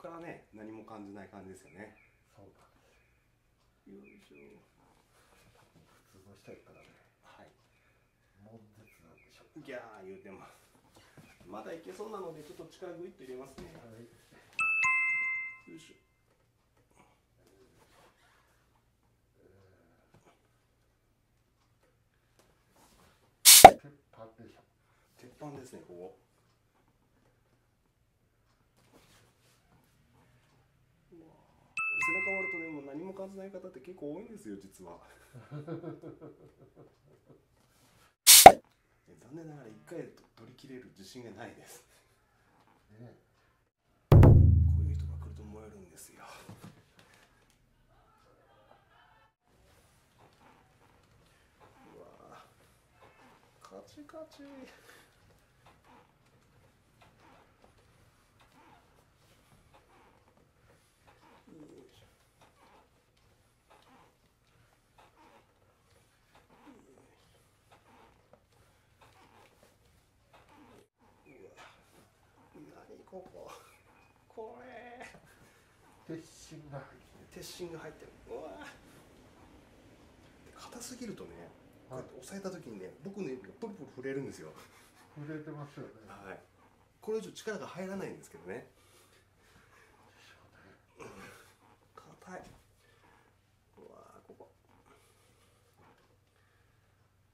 からね何も感じない感じですよね。そうなんですよいしょ。普通の人やったらねはい。悶絶なんでしょう。ギャー言うてます。まだいけそうなのでちょっと力グイッと入れますね。はい。よいしょ。鉄板でしょ。鉄板ですねここうわ背中割るとねもう何も感じない方って結構多いんですよ実は。残念ながら一回で取り切れる自信がないです。ね。こういう人が来ると燃えるんですよ。うわカチカチよいしょうわ何ここ。これ鉄心が入って鉄心が入ってる。うわ。硬すぎるとねこうやって押さえた時にね僕の指がプルプル震えるんですよ。触れてますよね。はい。これ以上力が入らないんですけどね。硬いうわここ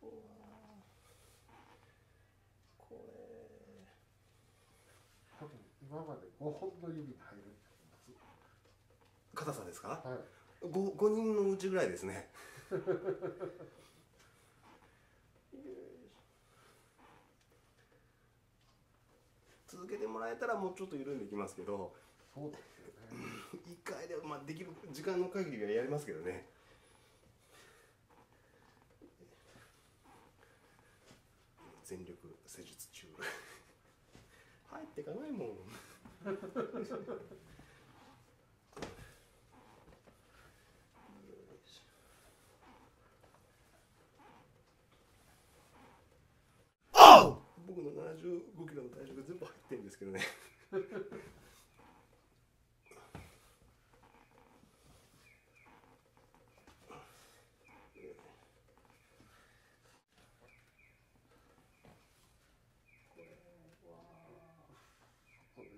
うわこれ多分今まで5本の指に入るんです。硬さですか？はい。5, 5人のうちぐらいですね。続けてもらえたらもうちょっと緩んでいきますけどそうですよね。1回で、まあ、できる時間の限りはやりますけどね。全力施術中。入ってかないもん 僕の75キロの体重が全部入ってるんですけどねそうで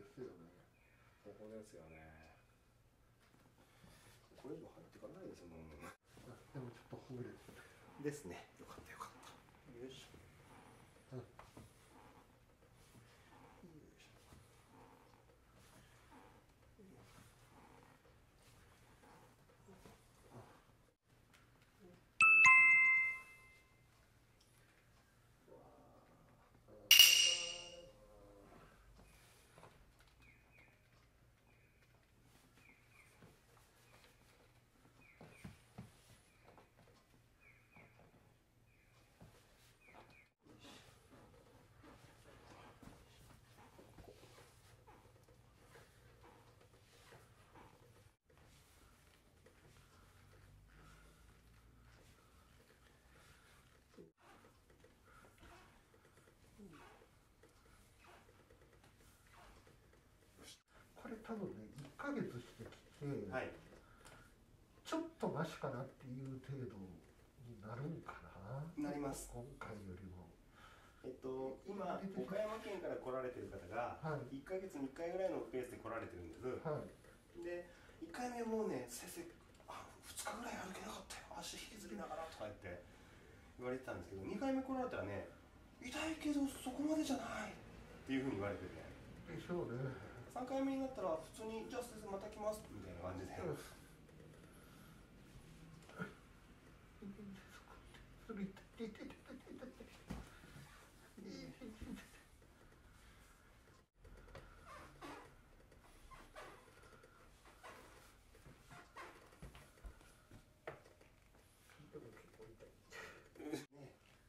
すよねですよね。これ以上入っていかないですもん。でもちょっとほぐれですね。よかったよかった。よいしょ多分ね1ヶ月してきて、はい。ちょっとマシかなっていう程度になるんかな。なります。今回よりも。えっと今岡山県から来られてる方がはい。1ヶ月に1回ぐらいのペースで来られてるんです。はい。で1回目はもうね先生あ2日ぐらい歩けなかったよ。足引きずりながらとか言って言われてたんですけど2回目来られたらね痛いけどそこまでじゃないっていうふうに言われてて。でしょうね3回目になったら普通に「じゃあ先生また来ます」みたいな感じで。ね。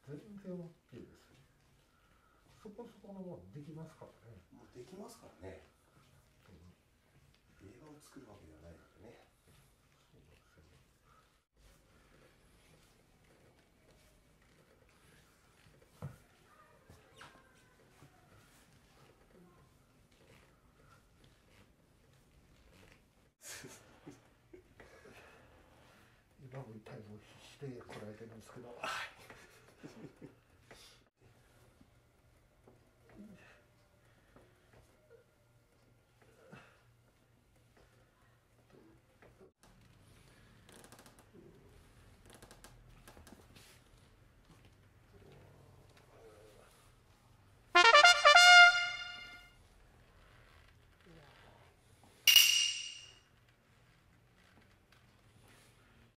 全然 OK です。よそこそこのもんできますからね。もうできますからね作るわけではないのでね。今も痛いもしてこられてるんですけど。